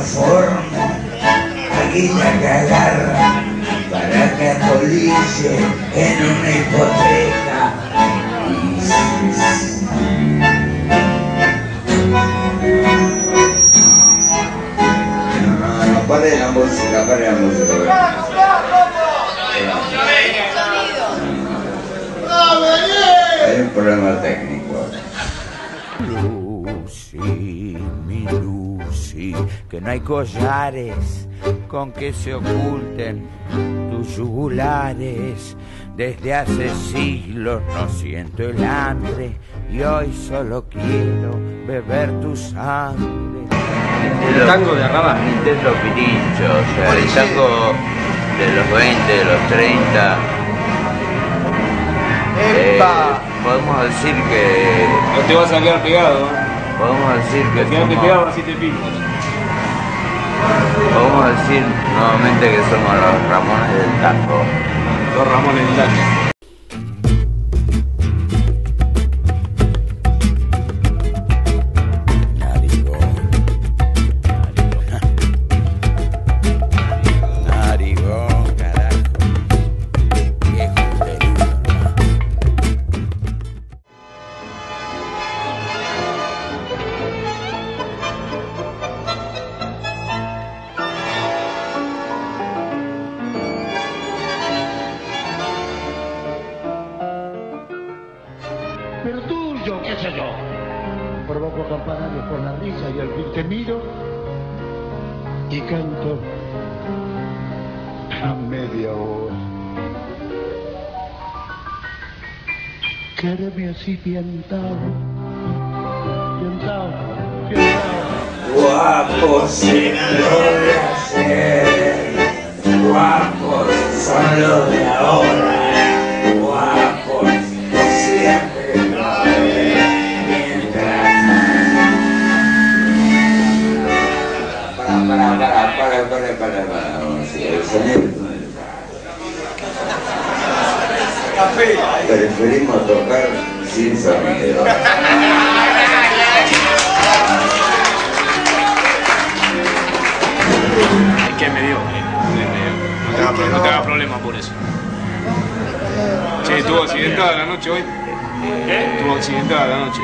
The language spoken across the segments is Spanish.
cloroformo, aquí que agarra para que acolice en una hipoteca. No, no, no, pare la música, pare la música. Hay un problema técnico. Lucy, mi Lucy, que no hay collares con que se oculten tus yugulares. Desde hace siglos no siento el hambre y hoy solo quiero beber tu sangre. El tango de Arrabal. Nintendo Pirincho, o sea, el tango de los 20, de los 30. eh, ¡Epa! podemos decir que. No te vas a quedar pegado. Podemos decir que. Quedarte somos- pegado así te pico. podemos decir nuevamente que somos los Ramones del tango. Los Ramones del tango. Pero tuyo, qué sé yo. Provoco campanarios por la risa y al fin te miro y canto a media hora. Quédeme así piantado, piantado, piantado. Guapos en lo Preferimos tocar sin sonido. Es que mediocre. es mediocre. No te hagas pro- no te hagas problema por eso. Che, estuvo accidentada la noche hoy. ¿Qué? Estuvo accidentada la noche.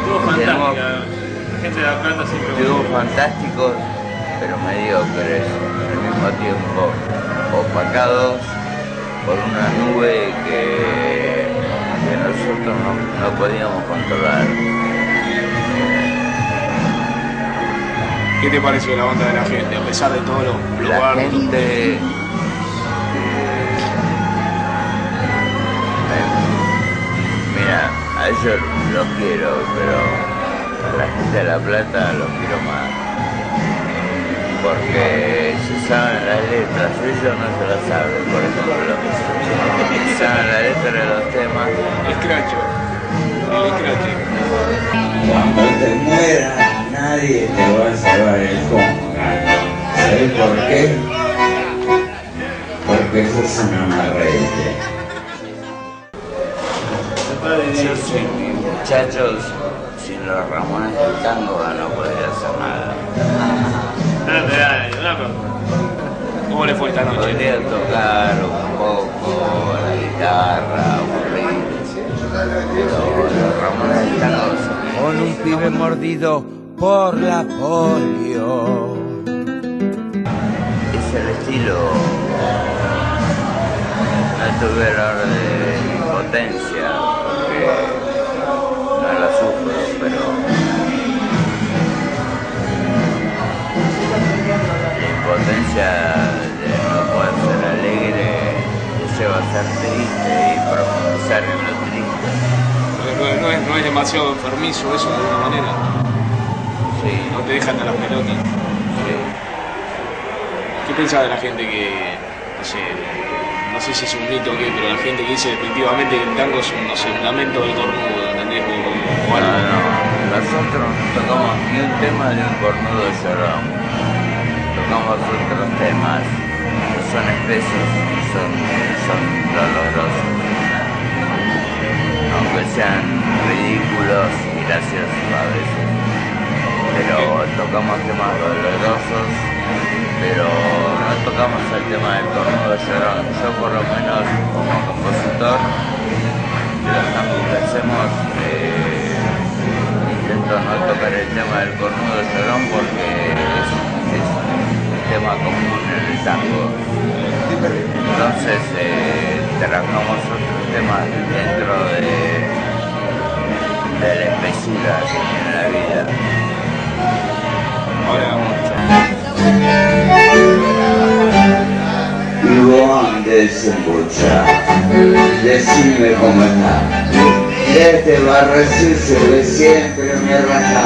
Estuvo fantástica. La gente de La Plata siempre Dibujos fantásticos, pero mismo tiempo opacados por una nube que, que nosotros no, no podíamos controlar. ¿Qué te pareció la onda de la gente? A pesar de todo lo, lo La gente... eh, Mira, a ellos los quiero, pero a la gente de La Plata los quiero más. Porque se saben las letras, ellos no se las saben, por ejemplo. Se saben la letra de los temas. Escracho. El escrache. Cuando te mueras, nadie te va a salvar el cómoda. ¿Sabes por qué? Porque sos una marrete. Yo sí, muchachos, sin los Ramones del tango no podría hacer nada. ¿Cómo le fue esta noche? Podría tocar un poco la guitarra, aburrir. Pero los Ramones Con un pibe mordido por la polio. es el estilo. No tuve hablar de impotencia, porque no la sufro, pero la impotencia te lleva a ser triste y profundizar en lo triste. No, no- no es, no es demasiado enfermizo eso de alguna manera. Sí, No te dejan a las pelotas. sí. ¿Qué pensás de la gente que, no sé, no sé si es un mito o qué, pero la gente que dice definitivamente que el tango es un, no sé, un lamento del cornudo, ¿entendés? O, o No, algo. no, nosotros no tocamos ni un tema de un cornudo llorón. Tocamos otros temas son espesos, son, son dolorosos. Aunque sean ridículos y graciosos a veces. pero tocamos temas dolorosos, pero no tocamos el tema del cornudo llorón. Yo por lo menos como compositor de los que hacemos eh, intento no tocar el tema del cornudo llorón porque es, es un tema común Entonces eh, trabajamos otros temas dentro de, de la espesura que tiene la vida. Y vos andes en decime cómo está. Este barrio sucio de siempre me raja.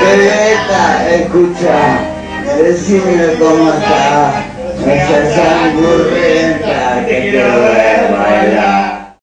Bebeta, escucha, decime cómo está. Esa sangre que te my bailar